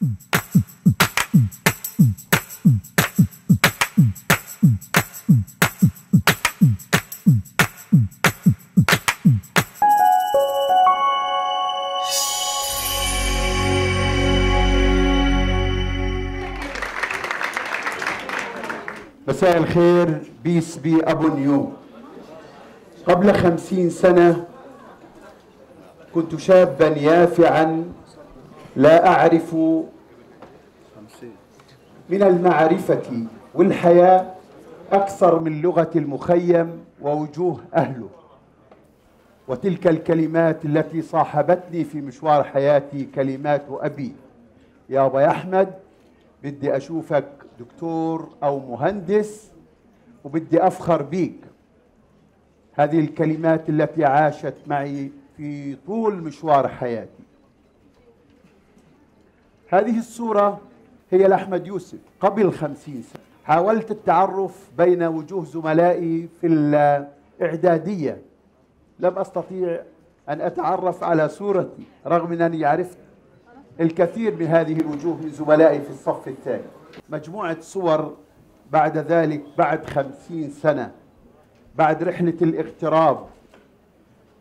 مساء الخير بيس بي أبو نيو. قبل خمسين سنة كنت شابا يافعا لا أعرف من المعرفة والحياة أكثر من لغة المخيم ووجوه أهله. وتلك الكلمات التي صاحبتني في مشوار حياتي كلمات أبي. يا أبا أحمد بدي أشوفك دكتور أو مهندس وبدي أفخر بيك. هذه الكلمات التي عاشت معي في طول مشوار حياتي. هذه الصورة هي لأحمد يوسف قبل خمسين سنة. حاولت التعرف بين وجوه زملائي في الإعدادية. لم أستطيع أن أتعرف على صورتي رغم أنني عرفت الكثير من هذه الوجوه من زملائي في الصف الثاني. مجموعة صور بعد ذلك بعد خمسين سنة بعد رحلة الاغتراب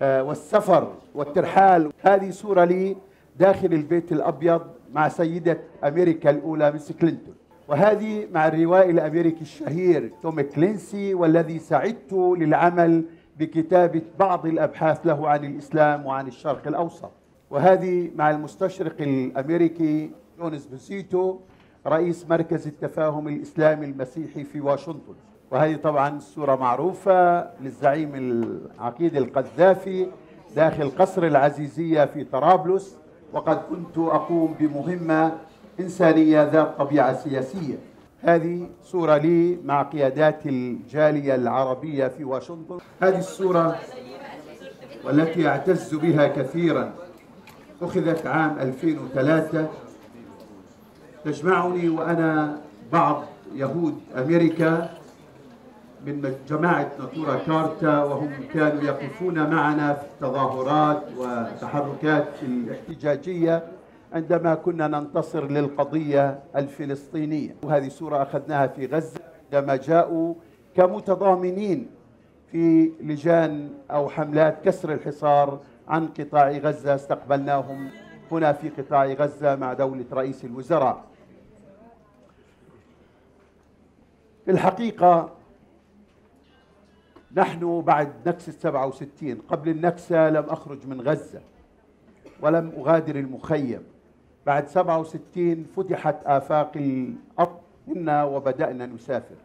آه، والسفر والترحال. هذه صورة لي داخل البيت الأبيض مع سيدة أمريكا الأولى مس كلينتون. وهذه مع الروائي الأمريكي الشهير توم كلينسي والذي سعدت للعمل بكتابة بعض الأبحاث له عن الإسلام وعن الشرق الأوسط. وهذه مع المستشرق الأمريكي يونس بوسيتو رئيس مركز التفاهم الإسلامي المسيحي في واشنطن. وهذه طبعا صورة معروفة للزعيم العقيد القذافي داخل قصر العزيزية في طرابلس وقد كنت أقوم بمهمة إنسانية ذات طبيعة سياسية. هذه صورة لي مع قيادات الجالية العربية في واشنطن. هذه الصورة والتي أعتز بها كثيرا. أخذت عام 2003 تجمعني وأنا بعض يهود أمريكا من جماعة ناتورا كارتا وهم كانوا يقفون معنا في التظاهرات وتحركات الاحتجاجية عندما كنا ننتصر للقضية الفلسطينية. وهذه صورة أخذناها في غزة عندما جاءوا كمتضامنين في لجان أو حملات كسر الحصار عن قطاع غزة. استقبلناهم هنا في قطاع غزة مع دولة رئيس الوزراء. الحقيقة نحن بعد نكسة 67 قبل النكسة لم أخرج من غزة ولم أغادر المخيم. بعد 67 فتحت آفاق الأرض منا وبدأنا نسافر.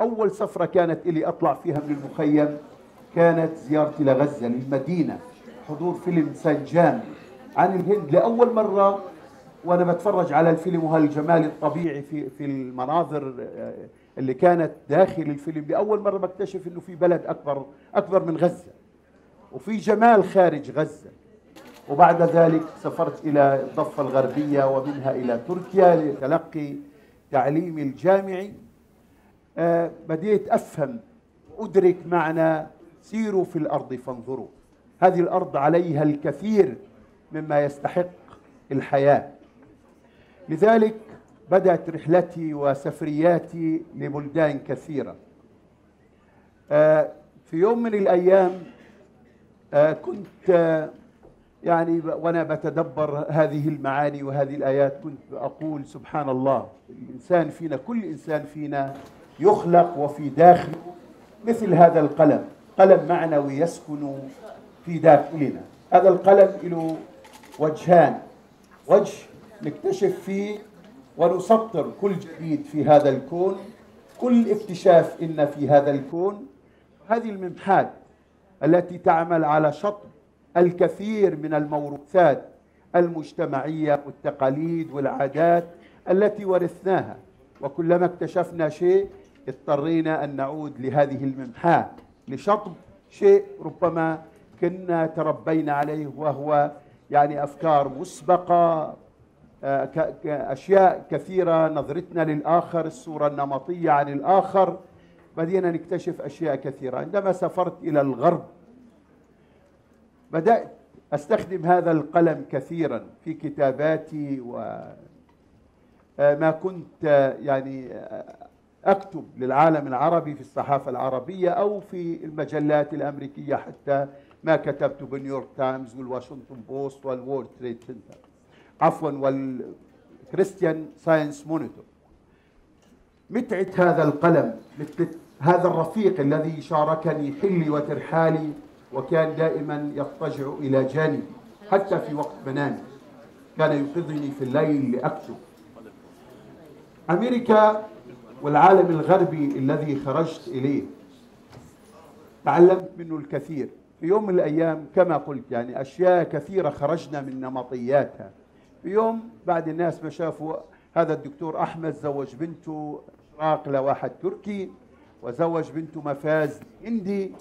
أول سفرة كانت إلي أطلع فيها من المخيم كانت زيارتي لغزة للمدينة. حضور فيلم سنجان عن الهند لأول مرة وأنا بتفرج على الفيلم وهالجمال الطبيعي في في المناظر اللي كانت داخل الفيلم لأول مرة بكتشف إنه في بلد أكبر أكبر من غزة. وفي جمال خارج غزة. وبعد ذلك سافرت إلى الضفة الغربية ومنها إلى تركيا لتلقي تعليمي الجامعي. آه بديت أفهم أدرك معنى سيروا في الأرض فانظروا. هذه الأرض عليها الكثير مما يستحق الحياة. لذلك بدأت رحلتي وسفرياتي لبلدان كثيرة. آه في يوم من الأيام آه كنت آه يعني وأنا بتدبر هذه المعاني وهذه الآيات كنت أقول سبحان الله الإنسان فينا كل إنسان فينا يخلق وفي داخله مثل هذا القلم. قلم معنوي يسكن في داخلنا. هذا القلم له وجهان. وجه نكتشف فيه ونسطر كل جديد في هذا الكون كل اكتشاف إن في هذا الكون. هذه الممحات التي تعمل على شطب الكثير من الموروثات المجتمعية والتقاليد والعادات التي ورثناها. وكلما اكتشفنا شيء اضطرينا أن نعود لهذه الممحاة لشطب شيء ربما كنا تربينا عليه وهو يعني أفكار مسبقة أشياء كثيرة. نظرتنا للآخر الصورة النمطية عن الآخر. بدينا نكتشف أشياء كثيرة. عندما سافرت إلى الغرب بدأت أستخدم هذا القلم كثيرا في كتاباتي آه، ما كنت آه، يعني آه، أكتب للعالم العربي في الصحافة العربية أو في المجلات الأمريكية حتى ما كتبت بنيويورك تايمز والواشنطن بوست والوورد تريد سنتر. عفوا والكريستيان ساينس مونيتور متعة هذا القلم مثل هذا الرفيق الذي شاركني حلي وترحالي وكان دائما يضطجع إلى جانبي حتى في وقت منامي. كان يوقظني في الليل لأكتب. أمريكا والعالم الغربي الذي خرجت إليه. تعلمت منه الكثير. في يوم من الأيام كما قلت يعني أشياء كثيرة خرجنا من نمطياتها. يوم بعد الناس ما شافوا هذا الدكتور أحمد زوج بنته إشراق لواحد تركي وزوج بنته مفاز هندي.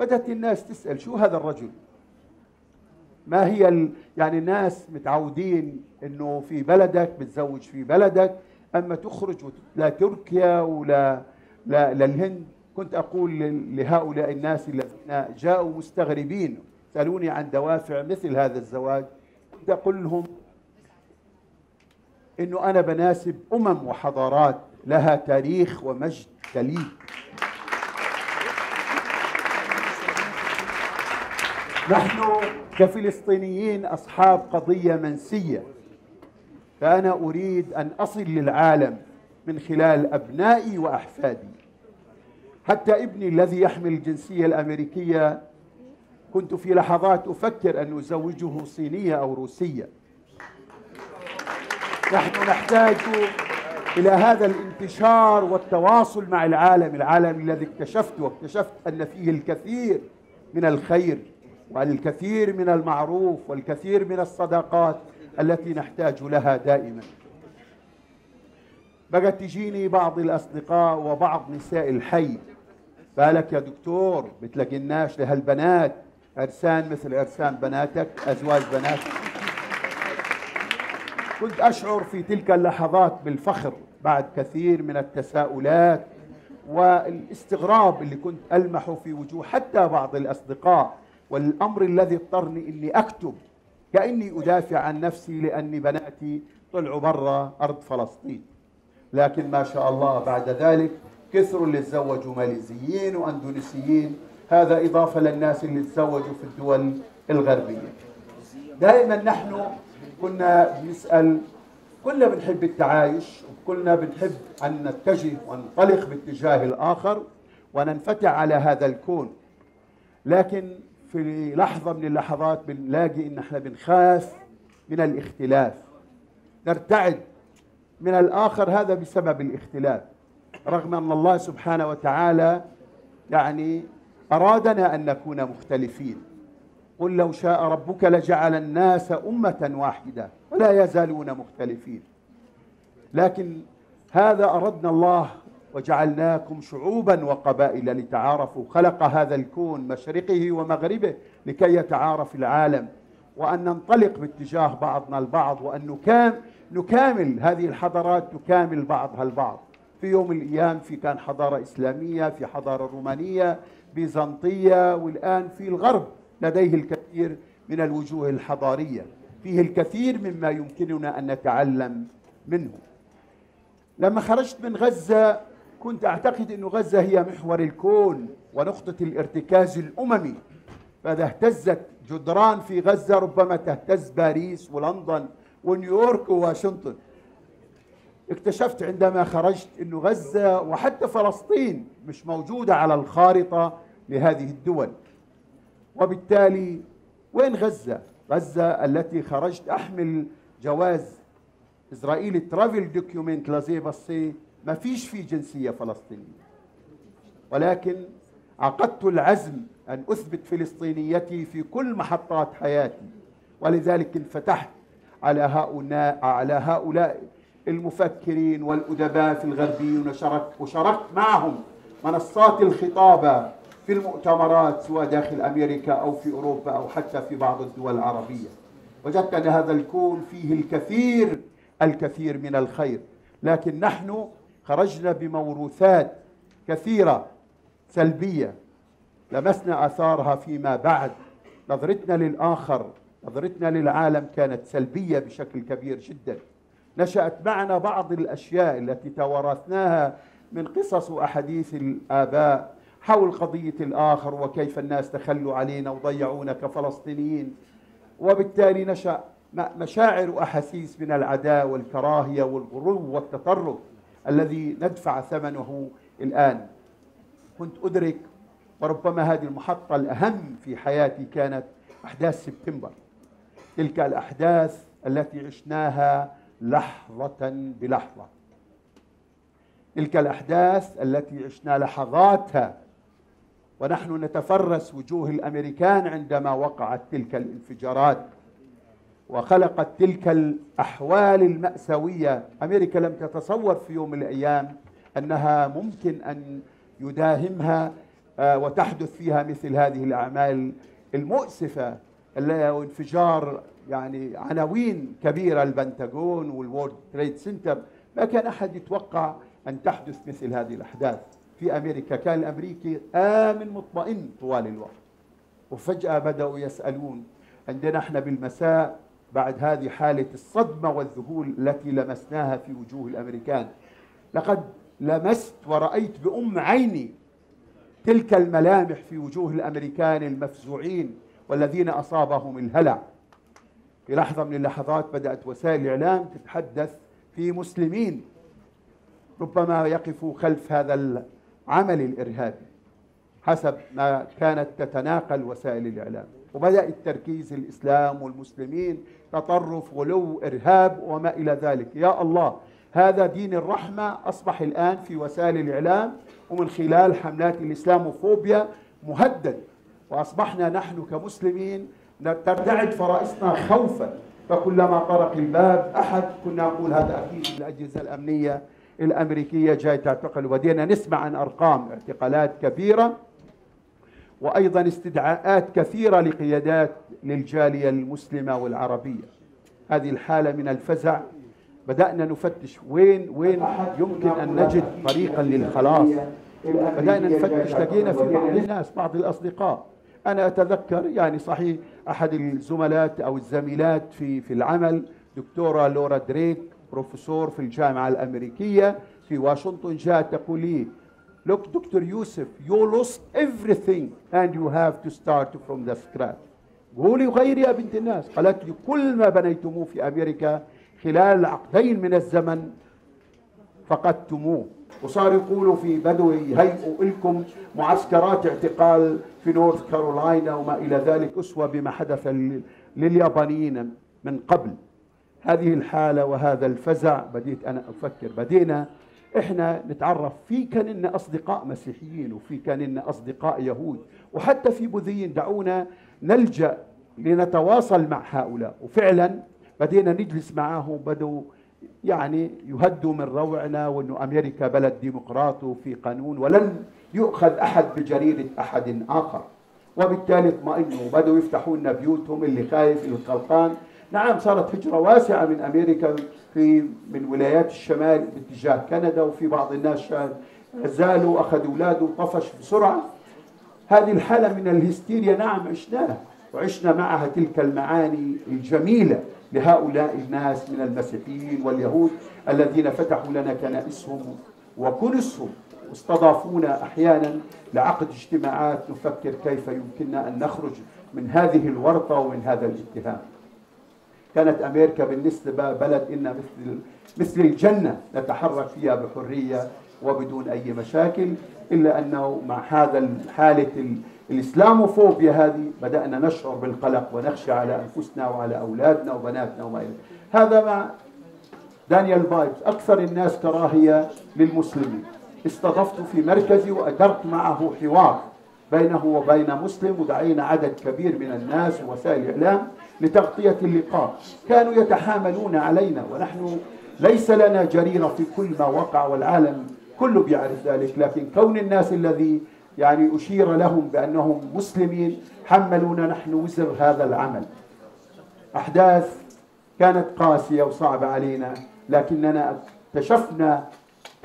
بدأت الناس تسأل شو هذا الرجل؟ ما هي ال... يعني الناس متعودين إنه في بلدك بتزوج في بلدك أما تخرج لا تركيا ولا لا للهند كنت أقول لهؤلاء الناس الذين جاءوا مستغربين سألوني عن دوافع مثل هذا الزواج. كنت أقول لهم إنه أنا بناسب أمم وحضارات لها تاريخ ومجد تليق نحن كفلسطينيين أصحاب قضية منسية فأنا أريد أن أصل للعالم من خلال أبنائي وأحفادي. حتى ابني الذي يحمل الجنسية الأمريكية كنت في لحظات أفكر أن أزوجه صينية أو روسية. نحن نحتاج إلى هذا الانتشار والتواصل مع العالم العالم الذي اكتشفته واكتشفت أن فيه الكثير من الخير وعن الكثير من المعروف والكثير من الصداقات التي نحتاج لها دائما. بقت تجيني بعض الأصدقاء وبعض نساء الحي. بالك يا دكتور بتلاقيناش لهالبنات عرسان مثل عرسان بناتك أزواج بناتك. كنت أشعر في تلك اللحظات بالفخر بعد كثير من التساؤلات والاستغراب اللي كنت ألمحه في وجوه حتى بعض الأصدقاء. والأمر الذي اضطرني أني أكتب كأني أدافع عن نفسي لأني بناتي طلعوا برا أرض فلسطين. لكن ما شاء الله بعد ذلك كثروا اللي تزوجوا ماليزيين وأندونيسيين. هذا إضافة للناس اللي تزوجوا في الدول الغربية. دائما نحن كنا بنسأل كلنا بنحب التعايش وكلنا بنحب أن نتجه وننطلق باتجاه الآخر وننفتح على هذا الكون. لكن في لحظة من اللحظات بنلاقي إن إحنا بنخاف من الاختلاف. نرتعد من الآخر هذا بسبب الاختلاف. رغم أن الله سبحانه وتعالى يعني أرادنا أن نكون مختلفين. قل لو شاء ربك لجعل الناس أمة واحدة ولا يزالون مختلفين. لكن هذا أردنا الله وجعلناكم شعوبا وقبائل لتعارفوا. خلق هذا الكون مشرقه ومغربه لكي يتعارف العالم. وأن ننطلق باتجاه بعضنا البعض وأن نكامل هذه الحضارات تكامل بعضها البعض. في يوم من الأيام في كان حضارة إسلامية في حضارة رومانية بيزنطية والآن في الغرب. لديه الكثير من الوجوه الحضارية فيه الكثير مما يمكننا أن نتعلم منه. لما خرجت من غزة كنت أعتقد أن غزة هي محور الكون ونقطة الارتكاز الأممي. فإذا اهتزت جدران في غزة ربما تهتز باريس ولندن ونيويورك وواشنطن. اكتشفت عندما خرجت أن غزة وحتى فلسطين مش موجودة على الخارطة لهذه الدول. وبالتالي وين غزة؟ غزة التي خرجت أحمل جواز إسرائيلي travel document laissez-passer ما فيش فيه جنسية فلسطينية. ولكن عقدت العزم أن أثبت فلسطينيتي في كل محطات حياتي. ولذلك انفتحت على هؤلاء على هؤلاء المفكرين والأدباء في وشاركت وشاركت معهم منصات الخطابة في المؤتمرات سواء داخل أمريكا أو في أوروبا أو حتى في بعض الدول العربية. وجدت أن هذا الكون فيه الكثير الكثير من الخير. لكن نحن خرجنا بموروثات كثيرة سلبية. لمسنا آثارها فيما بعد. نظرتنا للآخر نظرتنا للعالم كانت سلبية بشكل كبير جدا. نشأت معنا بعض الأشياء التي توارثناها من قصص وأحاديث الآباء حول قضية الآخر وكيف الناس تخلوا علينا وضيعونا كفلسطينيين وبالتالي نشأ مشاعر وأحاسيس من العداء والكراهية والغرو والتطرف الذي ندفع ثمنه الآن. كنت أدرك وربما هذه المحطة الأهم في حياتي كانت أحداث سبتمبر. تلك الأحداث التي عشناها لحظة بلحظة. تلك الأحداث التي عشنا لحظاتها ونحن نتفرس وجوه الأمريكان عندما وقعت تلك الانفجارات وخلقت تلك الأحوال المأساوية. أمريكا لم تتصور في يوم من الأيام أنها ممكن أن يداهمها آه، وتحدث فيها مثل هذه الأعمال المؤسفة. وانفجار يعني عناوين كبيرة البنتاغون والورد تريد سنتر. ما كان أحد يتوقع أن تحدث مثل هذه الأحداث. في أمريكا كان الأمريكي آمن مطمئن طوال الوقت. وفجأة بدأوا يسألون عندنا إحنا بالمساء بعد هذه حالة الصدمة والذهول التي لمسناها في وجوه الأمريكان لقد لمست ورأيت بأم عيني تلك الملامح في وجوه الأمريكان المفزوعين والذين أصابهم الهلع. في لحظة من اللحظات بدأت وسائل الإعلام تتحدث في مسلمين ربما يقفوا خلف هذا العمل الارهابي حسب ما كانت تتناقل وسائل الإعلام. وبدأ التركيز الإسلام والمسلمين تطرف غلو إرهاب وما إلى ذلك. يا الله هذا دين الرحمة أصبح الآن في وسائل الإعلام ومن خلال حملات الإسلاموفوبيا مهدد. وأصبحنا نحن كمسلمين ترتعد فرائصنا خوفا. فكلما طرق الباب أحد كنا نقول هذا أكيد الأجهزة الأمنية الأمريكية جاي تعتقل وبدينا نسمع عن أرقام اعتقالات كبيرة وأيضا استدعاءات كثيرة لقيادات للجالية المسلمة والعربية. هذه الحالة من الفزع. بدأنا نفتش وين وين يمكن أن نجد طريقا للخلاص. بدأنا نفتش لقينا في بعض الناس بعض الأصدقاء. أنا أتذكر يعني صحيح أحد الزملات أو الزميلات في في العمل دكتورة لورا دريك بروفيسور في الجامعة الأمريكية في واشنطن جاءت تقول لي Look, دكتور يوسف, you lost everything and you have to start from the scratch. قولي وغيري يا بنت الناس. قالت لي كل ما بنيتموه في أمريكا خلال عقدين من الزمن فقدتموه. وصار يقولوا في بدو يهيئوا لكم معسكرات اعتقال في نورث كارولاينا وما إلى ذلك. أسوة بما حدث لليابانيين من قبل. هذه الحالة وهذا الفزع. بديت أنا أفكر بدينا إحنا نتعرف في كان لنا أصدقاء مسيحيين وفي كان لنا أصدقاء يهود وحتى في بوذيين. دعونا نلجأ لنتواصل مع هؤلاء. وفعلا بدينا نجلس معه بدوا يعني يهدوا من روعنا وإنه أمريكا بلد ديمقراطي وفي قانون ولن يؤخذ أحد بجريره أحد آخر. وبالتالي اطمئنوا وبدوا يفتحوا لنا بيوتهم اللي خايف اللي نعم صارت هجرة واسعة من أمريكا في من ولايات الشمال باتجاه كندا وفي بعض الناس زالوا أخذوا أولاده وطفش بسرعة هذه الحالة من الهستيريا نعم عشناها وعشنا معها تلك المعاني الجميلة لهؤلاء الناس من المسيحيين واليهود الذين فتحوا لنا كنائسهم وكنسهم واستضافونا أحيانا لعقد اجتماعات نفكر كيف يمكننا أن نخرج من هذه الورطة ومن هذا الاتهام. كانت أمريكا بالنسبة بلد إن مثل مثل الجنة نتحرك فيها بحرية وبدون أي مشاكل إلا أنه مع هذا حالة الإسلاموفوبيا هذه بدأنا نشعر بالقلق ونخشى على أنفسنا وعلى أولادنا وبناتنا وما إلى هذا مع دانيال بايبس أكثر الناس كراهية للمسلمين. استضفت في مركزي وأدرت معه حوار. بينه وبين مسلم ودعينا عدد كبير من الناس ووسائل الإعلام لتغطية اللقاء. كانوا يتحاملون علينا ونحن ليس لنا جريرة في كل ما وقع والعالم كله بيعرف ذلك لكن كون الناس الذي يعني أشير لهم بأنهم مسلمين حملونا نحن وزر هذا العمل. أحداث كانت قاسية وصعبة علينا لكننا اكتشفنا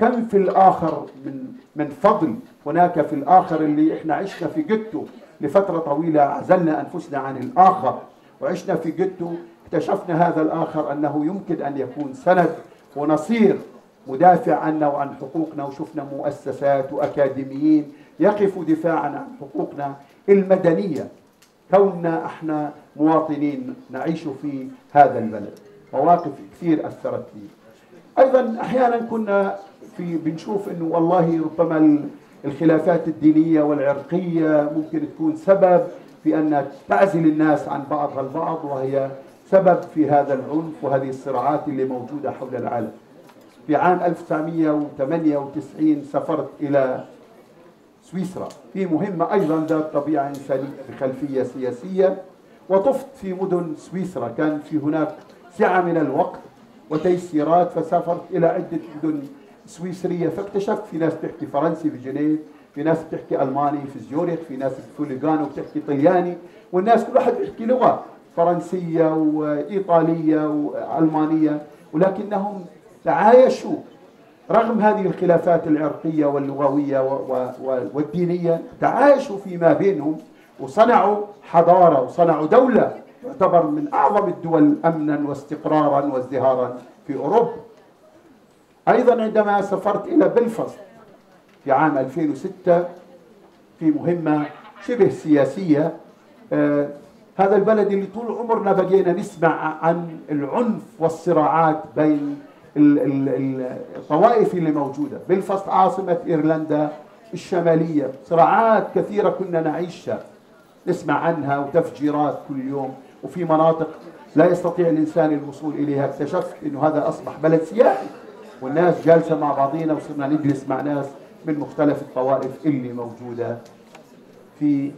كم في الآخر من من فضل هناك في الآخر اللي إحنا عشنا في جدته لفترة طويلة عزلنا أنفسنا عن الآخر وعشنا في جدته اكتشفنا هذا الآخر أنه يمكن أن يكون سند ونصير مدافع عنا وعن حقوقنا وشفنا مؤسسات وأكاديميين يقفوا دفاعا عن حقوقنا المدنية كوننا إحنا مواطنين نعيش في هذا البلد. مواقف كثير أثرت فيه أيضا أحيانا كنا في بنشوف أنه والله ربما الخلافات الدينية والعرقية ممكن تكون سبب في أن تعزل الناس عن بعضها البعض وهي سبب في هذا العنف وهذه الصراعات اللي موجودة حول العالم. في عام 1998 سافرت إلى سويسرا. في مهمة أيضا ذات طبيعة إنسانية بخلفية سياسية وطفت في مدن سويسرا. كان في هناك سعة من الوقت وتيسيرات فسافرت إلى عدة مدن سويسرية فاكتشفت في ناس تحكي فرنسي في جنيف في ناس بتحكي ألماني في زيوريخ في ناس في لوغانو بتحكي طلياني والناس كل واحد بيحكي لغة فرنسية وإيطالية وألمانية ولكنهم تعايشوا رغم هذه الخلافات العرقية واللغوية والدينية تعايشوا فيما بينهم وصنعوا حضارة وصنعوا دولة. تعتبر من أعظم الدول أمنا واستقرارا وازدهارا في أوروبا أيضا عندما سافرت إلى بلفاست في عام 2006 في مهمة شبه سياسية آه هذا البلد اللي طول عمرنا بقينا نسمع عن العنف والصراعات بين الطوائف اللي موجودة. بلفاست عاصمة إيرلندا الشمالية. صراعات كثيرة كنا نعيشها. نسمع عنها وتفجيرات كل يوم. وفي مناطق لا يستطيع الإنسان الوصول إليها اكتشفت أنه هذا أصبح بلد سياحي. والناس جالسة مع بعضينا وصرنا نجلس مع ناس من مختلف الطوائف اللي موجودة في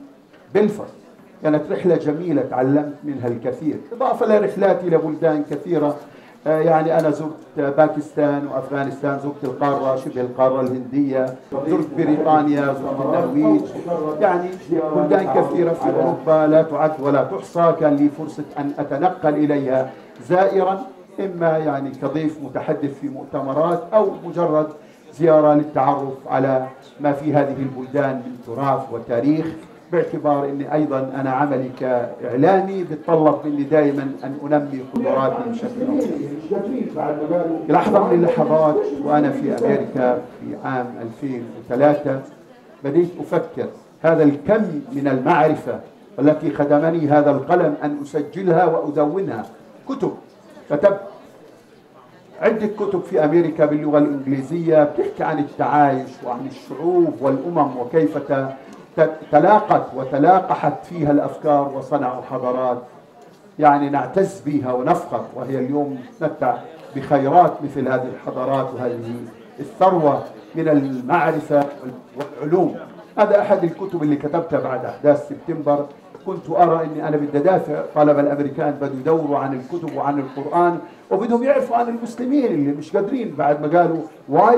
بلفاست كانت رحلة جميلة تعلمت منها الكثير. إضافة لرحلاتي لبلدان كثيرة يعني أنا زرت باكستان وأفغانستان زرت القارة شبه القارة الهندية زرت بريطانيا زرت النرويج. يعني بلدان كثيرة في أوروبا لا تعد ولا تحصى. كان لي فرصة أن أتنقل إليها زائرا إما يعني كضيف متحدث في مؤتمرات أو مجرد زيارة للتعرف على ما في هذه البلدان من تراث وتاريخ. باعتبار إني أيضا أنا عملي كإعلامي بتطلب مني دائما أن أنمي قدراتي بشكل لحظة من اللحظات وأنا في أمريكا في عام 2003 بديت أفكر هذا الكم من المعرفة والتي خدمني هذا القلم أن أسجلها وأدونها. كتب. كتبت عدة كتب في أمريكا باللغة الإنجليزية بتحكي عن التعايش وعن الشعوب والأمم وكيف تلاقت وتلاقحت فيها الأفكار وصنعوا حضارات يعني نعتز بها ونفخر وهي اليوم نتمتع بخيرات مثل هذه الحضارات وهذه الثروة من المعرفة والعلوم. هذا أحد الكتب اللي كتبتها بعد أحداث سبتمبر. كنت أرى إني أنا بدي أدافع طلبه الأمريكان بدوا يدوروا عن الكتب وعن القرآن وبدهم يعرفوا عن المسلمين اللي مش قادرين بعد ما قالوا واي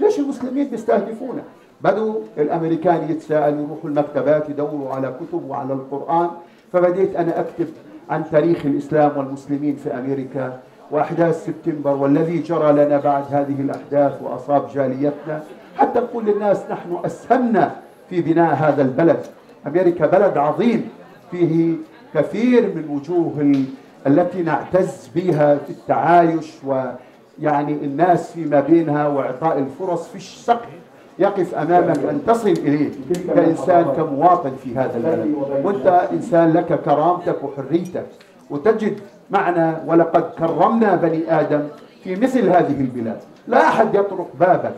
ليش المسلمين بيستهدفونا؟ بدوا الأمريكان يتساءلوا يروحوا المكتبات يدوروا على كتب وعلى القرآن. فبديت أنا أكتب عن تاريخ الإسلام والمسلمين في أمريكا. وأحداث سبتمبر والذي جرى لنا بعد هذه الأحداث وأصاب جاليتنا. حتى نقول للناس نحن أسهمنا في بناء هذا البلد. أمريكا بلد عظيم فيه كثير من وجوه التي نعتز بها في التعايش ويعني الناس فيما بينها وإعطاء الفرص في السقف يقف أمامك أن تصل إليه. كانسان كمواطن في هذا البلد. وأنت إنسان لك كرامتك وحريتك. وتجد معنا ولقد كرمنا بني آدم في مثل هذه البلاد. لا أحد يطرق بابك.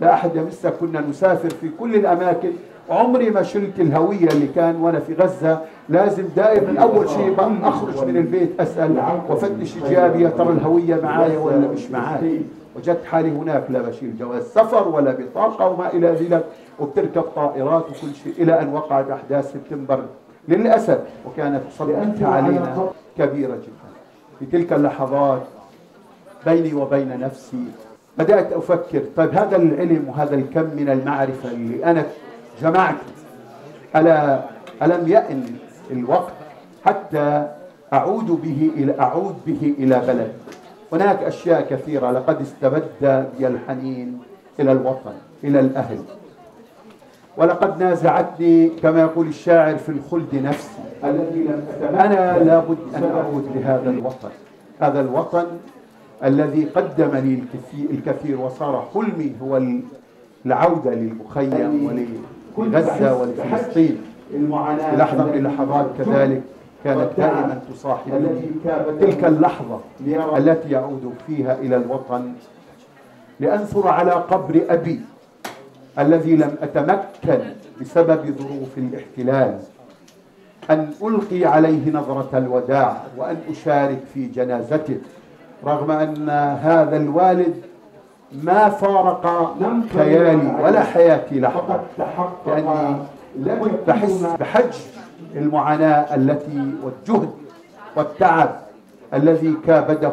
لا أحد يمسك كنا نسافر في كل الأماكن. عمري ما شلت الهوية اللي كان وأنا في غزة. لازم دائما أول شيء أخرج من البيت أسأل وافتش جيابي يا ترى الهوية معايا ولا مش معايا؟ وجدت حالي هناك لا بشيل جواز سفر ولا بطاقة وما إلى ذلك. وبتركب طائرات وكل شيء إلى أن وقعت أحداث سبتمبر. للأسف وكانت صدمتها علينا كبيرة جدا. في تلك اللحظات بيني وبين نفسي بدأت أفكر طيب هذا العلم وهذا الكم من المعرفة اللي أنا جمعته ألا ألم يأن الوقت حتى أعود به إلى أعود به إلى بلد. هناك أشياء كثيرة. لقد استبد بي الحنين إلى الوطن إلى الأهل. ولقد نازعتني كما يقول الشاعر في الخلد نفسي الذي لم أنا لابد أن أعود لهذا الوطن. هذا الوطن الذي قدم لي الكثير, الكثير وصار حلمي هو العودة للمخيم ولغزة ولفلسطين في لحظة من اللحظات كذلك كانت دائما تصاحبني تلك اللحظة التي يعود فيها إلى الوطن. لأنثر على قبر أبي الذي لم أتمكن بسبب ظروف الاحتلال. أن ألقي عليه نظرة الوداع وأن أشارك في جنازته. رغم أن هذا الوالد ما فارق خيالي ولا حياتي لحظة. لأني كنت أحس بحجم المعاناة التي والجهد والتعب الذي كابده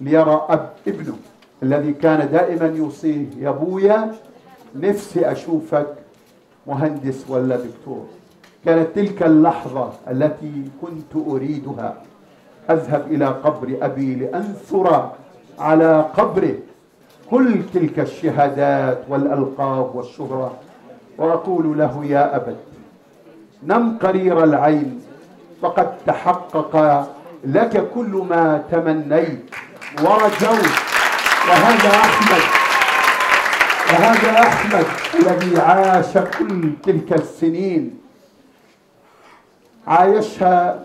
ليرى أب ابنه الذي كان دائما يوصيه يا أبويا نفسي أشوفك مهندس ولا دكتور. كانت تلك اللحظة التي كنت أريدها. أذهب إلى قبر أبي لأنثر على قبره. كل تلك الشهادات والألقاب والشهرة وأقول له يا أبت نم قرير العين فقد تحقق لك كل ما تمنيت ورجوت. وهذا أحمد وهذا أحمد الذي عاش كل تلك السنين. عايشها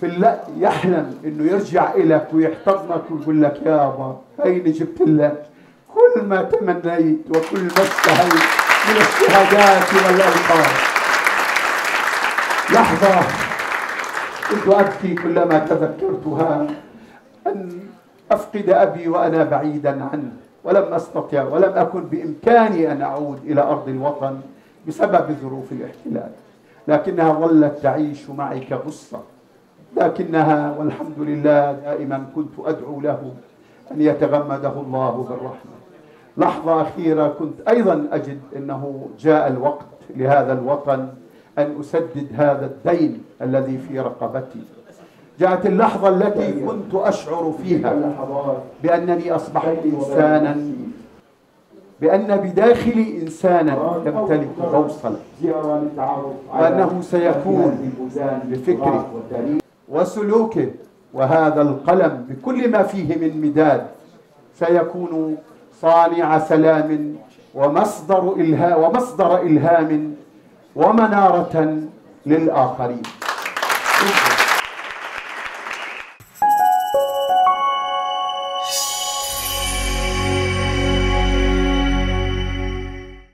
في اللأ يحلم إنه يرجع اليك ويحتضنك ويقول لك يابا هيني جبت لك كل ما تمنيت وكل ما اشتهيت من الشهادات والالقاب لحظة كنت أبكي كلما تذكرتها أن أفقد أبي وأنا بعيدا عنه ولم أستطع ولم أكن بإمكاني أن أعود إلى أرض الوطن بسبب ظروف الاحتلال. لكنها ظلت تعيش معي كغصة. لكنها والحمد لله دائما كنت أدعو له أن يتغمده الله بالرحمة. لحظة أخيرة كنت أيضا أجد أنه جاء الوقت لهذا الوطن أن أسدد هذا الدين الذي في رقبتي. جاءت اللحظة التي كنت أشعر فيها بأنني أصبحت إنسانا بأن بداخلي إنسانا يمتلك بوصلة وأنه سيكون بفكره وسلوكه وهذا القلم بكل ما فيه من مداد سيكون صانع سلام ومصدر إلهام ومصدر إلهام ومنارة للآخرين.